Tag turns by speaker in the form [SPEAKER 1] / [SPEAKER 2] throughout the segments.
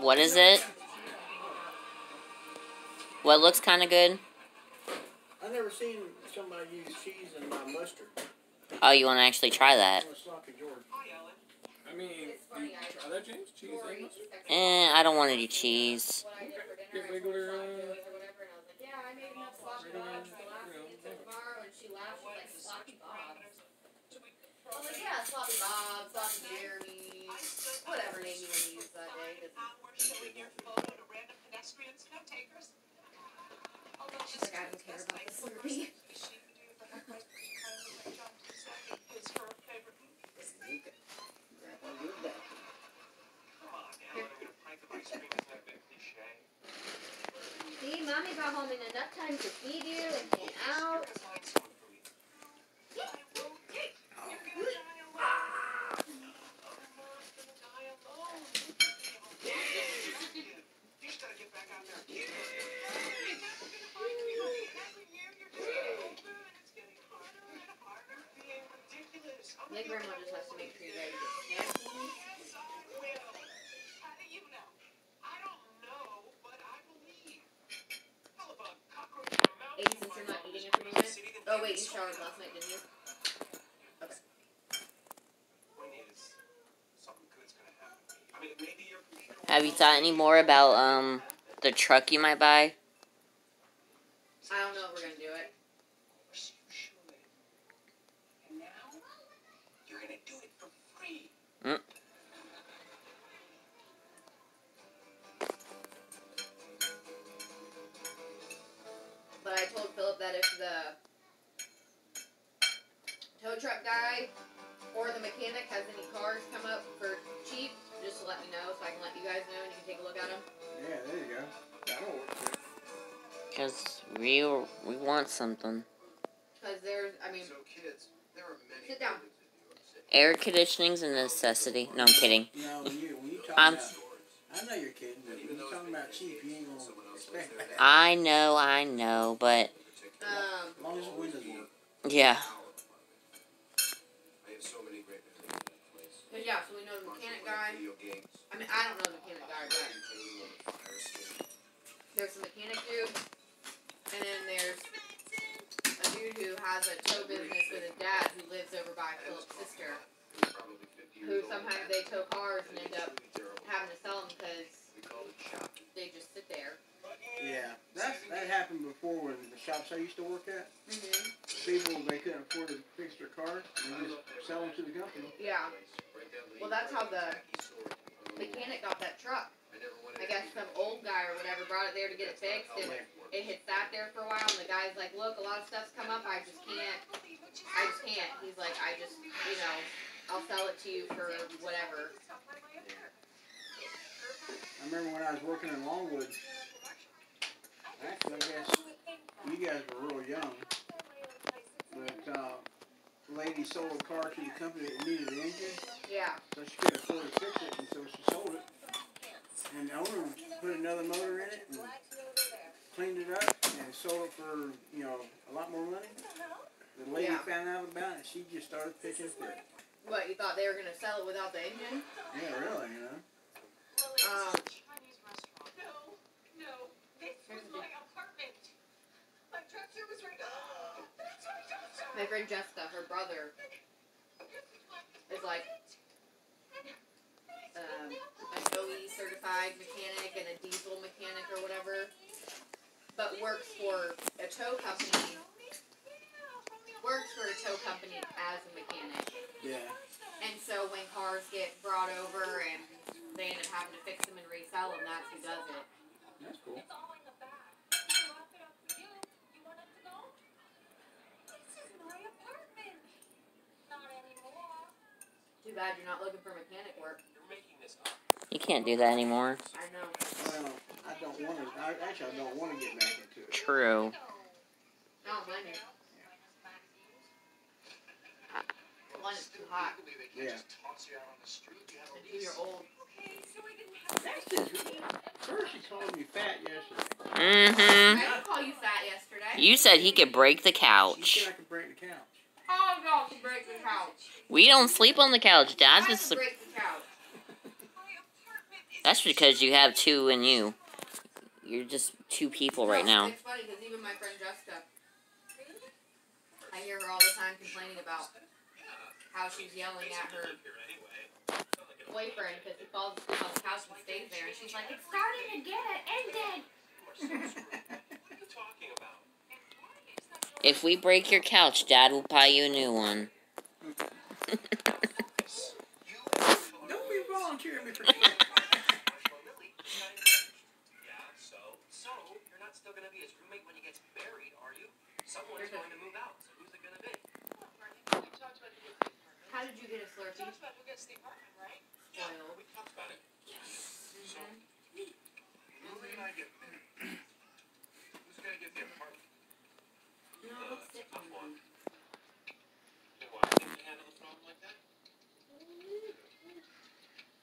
[SPEAKER 1] What is it? What looks kind of good?
[SPEAKER 2] I've never seen somebody use cheese and uh, mustard.
[SPEAKER 1] Oh, you want to actually try that?
[SPEAKER 2] I'm a sloppy George.
[SPEAKER 3] I mean, you try that, James? Cheese and mustard?
[SPEAKER 1] Eh, I don't want any cheese.
[SPEAKER 3] Get regular, uh,
[SPEAKER 4] Yeah, I made enough sloppy bobs to last me tomorrow, and she laughed. Like, sloppy bobs. I was like, yeah, sloppy bobs, sloppy Jeremy, whatever name you want to use that day. She's like, I don't care about this Slurpee. See, mommy got home in enough time to feed you and hang out. My grandma just has to make sure you guys get snacks. Aiden, since you're not eating at the moment. Oh wait, you showered last night, didn't you?
[SPEAKER 1] Have you thought any more about um the truck you might buy?
[SPEAKER 4] I don't know if we're gonna do it.
[SPEAKER 1] Mm.
[SPEAKER 4] But I told Philip that if the tow truck guy or the mechanic has any cars come up for cheap, just to let me know so I can let you guys know and you can take a look at them.
[SPEAKER 2] Yeah, there you go. That'll work. too.
[SPEAKER 1] Cause we we want something.
[SPEAKER 4] Because there's, I mean, sit down.
[SPEAKER 1] Air conditioning's a necessity. No, I'm kidding.
[SPEAKER 2] You know, when you, when you talk
[SPEAKER 1] I'm-
[SPEAKER 2] about, I know you're kidding, but when you're talking about cheap, you ain't gonna expect that.
[SPEAKER 1] I know, I know, but
[SPEAKER 4] Um,
[SPEAKER 2] As long as the windows work.
[SPEAKER 1] yeah.
[SPEAKER 4] Cause yeah, so we know the mechanic guy. I mean, I don't know the mechanic guy, but there's the mechanic dude, and then there's a dude who has a tow business with his dad who lives over by Philip's sister. Who sometimes they tow cars and end up having to sell them because they just sit there.
[SPEAKER 2] Yeah, that that happened before when the shops I used to work at.
[SPEAKER 4] hmm
[SPEAKER 2] People they couldn't afford to fix their cars, and they just sell them to the company.
[SPEAKER 4] Yeah. Well, that's how the mechanic got that truck. I guess some old guy or whatever brought it there to get it fixed, and it had sat there for a while. And the guy's like, "Look, a lot of stuff's come up. I just can't. I just can't." He's like, "I just, you know, I'll sell it to you for whatever."
[SPEAKER 2] I remember when I was working in Longwood. Actually, I guess you guys were real young, but uh, lady sold a car to the company that needed an engine,
[SPEAKER 4] Yeah.
[SPEAKER 2] so she couldn't afford to fix it, and so she sold it. And the owner put another motor in it and cleaned it up and sold it for you know a lot more money. The lady
[SPEAKER 4] Yeah.
[SPEAKER 2] found out about it. She just started pitching fit.
[SPEAKER 4] What you thought they were gonna sell it without the engine?
[SPEAKER 2] Yeah, really, you know.
[SPEAKER 4] Um, my friend Jessica, her brother, is like um, an OE certified mechanic and a diesel mechanic or whatever, but works for a tow company. Works for a tow company as a mechanic.
[SPEAKER 2] Yeah.
[SPEAKER 4] And so when cars get brought over and they end up having to fix them and resell them, that's who does it.
[SPEAKER 2] That's cool.
[SPEAKER 4] Too bad you're not looking for mechanic work.
[SPEAKER 1] You can't do that anymore.
[SPEAKER 4] I know.
[SPEAKER 2] Well, I don't want to. I, actually, I don't want to get back into it.
[SPEAKER 1] True.
[SPEAKER 4] No, blame you. One, it's too hot.
[SPEAKER 2] Yeah.
[SPEAKER 4] And two, you're old.
[SPEAKER 2] That's just. First, you called me fat yesterday.
[SPEAKER 1] Mm-hmm.
[SPEAKER 4] I didn't call you fat yesterday.
[SPEAKER 1] You said he could break the
[SPEAKER 2] You
[SPEAKER 1] couch.
[SPEAKER 2] said I could break the couch.
[SPEAKER 4] Oh, God, to break the couch.
[SPEAKER 1] We don't sleep on the couch. Dad
[SPEAKER 4] I
[SPEAKER 1] just
[SPEAKER 4] can
[SPEAKER 1] sleep.
[SPEAKER 4] break the couch.
[SPEAKER 1] That's because you have two in you. You're just two people right now.
[SPEAKER 4] It's funny because even my friend Jessica, I hear her all the time complaining about how she's yelling at her boyfriend because he falls asleep on the couch and stays there, and she's like, "It's starting again. It ended."
[SPEAKER 1] If we break your couch, Dad will buy you a new one.
[SPEAKER 2] Don't be volunteering me for
[SPEAKER 5] so, so you're not still gonna be his roommate when he gets buried, are you? Someone's going to move out. So who's it gonna be?
[SPEAKER 4] How did you get a Slurpee?
[SPEAKER 5] We talked about who gets the apartment, right?
[SPEAKER 4] Spoiled.
[SPEAKER 3] We talked about it. Yes. So,
[SPEAKER 5] Lily and I get married.
[SPEAKER 3] who's gonna get the apartment?
[SPEAKER 4] No,
[SPEAKER 3] Uh,
[SPEAKER 4] let's stick
[SPEAKER 3] tough
[SPEAKER 4] on
[SPEAKER 3] one.
[SPEAKER 4] one.
[SPEAKER 3] And why you handle the problem like that?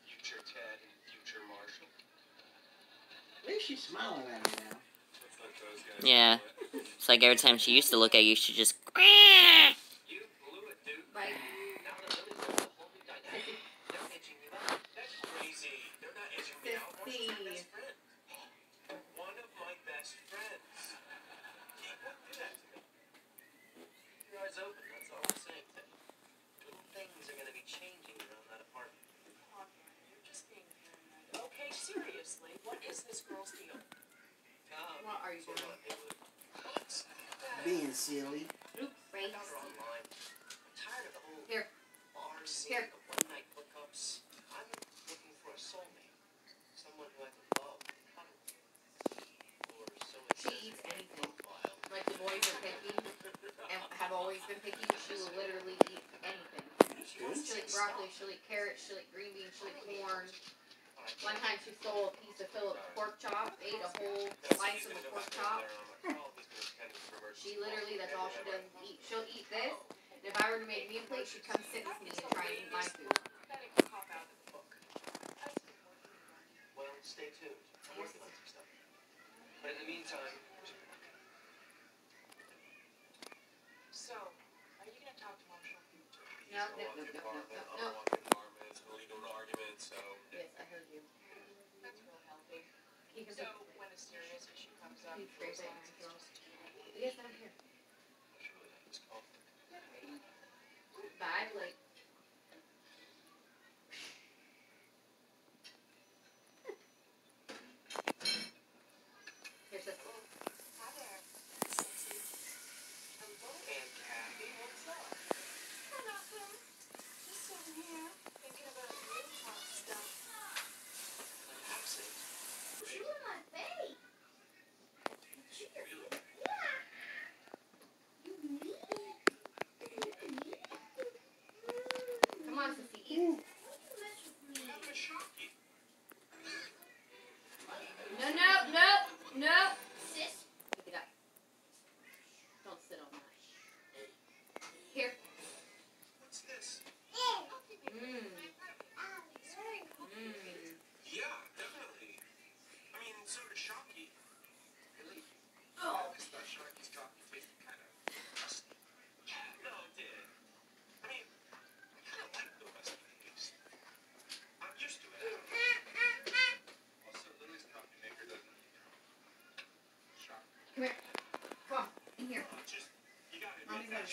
[SPEAKER 5] Future Ted and future Marshall.
[SPEAKER 2] At least she's smiling at me now.
[SPEAKER 3] Let's let those guys
[SPEAKER 1] Yeah. It's like every time she used to look at you, she just.
[SPEAKER 5] Are
[SPEAKER 4] you doing?
[SPEAKER 5] what, they would-
[SPEAKER 2] Being silly.
[SPEAKER 4] Oops, face.
[SPEAKER 5] Found. I'm tired of the whole
[SPEAKER 4] Here.
[SPEAKER 5] bar scene,
[SPEAKER 4] Here.
[SPEAKER 5] the one night hookups. I'm looking for a soulmate. Someone who I can love and cuddle with. Or so it
[SPEAKER 4] She eats anything.
[SPEAKER 5] profile.
[SPEAKER 4] Like the boys are picky and have always been picky, she will literally eat anything.
[SPEAKER 5] She wants
[SPEAKER 4] She'll eat broccoli, she'll eat carrots, she'll eat green beans, she'll eat corn. One time she stole a piece of Philip's pork chop, ate a whole slice of a pork chop. She literally, that's all she does is eat. She'll eat this, and if I were to make me a plate, she'd come sit with me and try and eat my food.
[SPEAKER 6] Pathetic cop out of the book. That's been working on you.
[SPEAKER 5] Well, stay tuned. I'm working on some stuff. But in the meantime,
[SPEAKER 6] So, are you gonna talk to Marshall?
[SPEAKER 4] No, no, no, no, no, no, no.
[SPEAKER 3] It's gonna lead to an argument, so.
[SPEAKER 4] Yes, I heard you.
[SPEAKER 6] That's real healthy. So, when a serious issue comes up, those lines just
[SPEAKER 4] Yes, I'm here. Bye, Blake. Here's this.
[SPEAKER 6] Hi there, sexy. Hello.
[SPEAKER 5] and Kathy, what's up?
[SPEAKER 6] Hi, nothing. Just sitting here, thinking about real talk stuff.
[SPEAKER 5] Relaxing.
[SPEAKER 4] Come on, Sissy, eat. No, no, no, no. Sis. Pick it up. Don't sit on that. Here.
[SPEAKER 3] What's this?
[SPEAKER 4] Mmm. Mmm.
[SPEAKER 3] Yeah, definitely. I mean, so does Shocky.
[SPEAKER 5] Really?
[SPEAKER 3] I always thought Shocky's coffee tasted kind of rusty. No, it did. I mean, I kind of like the rusty taste. I'm used to it. Also, Lily's coffee maker doesn't. Shock.
[SPEAKER 4] Come here. Come on. In here.
[SPEAKER 3] Just, you gotta admit
[SPEAKER 4] Mommy's got a
[SPEAKER 3] that
[SPEAKER 4] shower
[SPEAKER 3] Shock-
[SPEAKER 4] before she goes.
[SPEAKER 3] What else makes it? Coffee. You're right. Roomies. Ha. I love it. They're edging me out. They're totally edging me out. I didn't believe it, but you're right.
[SPEAKER 5] Oh, they're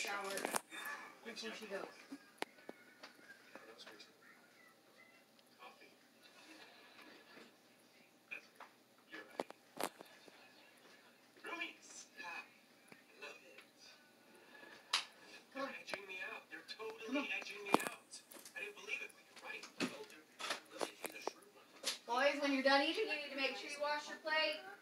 [SPEAKER 5] Lily, she's a shrewd one.
[SPEAKER 4] Boys, when you're done eating, you need to make sure you wash your plate.